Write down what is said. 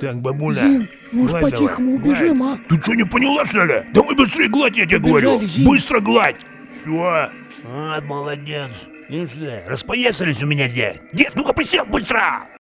Так, бабуля, Зин, может ну гладь по-тихому давай, убежим, а? Ты что, не поняла, что ли? Давай быстрее гладь, я тебе говорю. Зин. Быстро гладь. Все. Вот а, молодец. Ну что, распоясались у меня здесь. Дед, ну-ка присел быстро!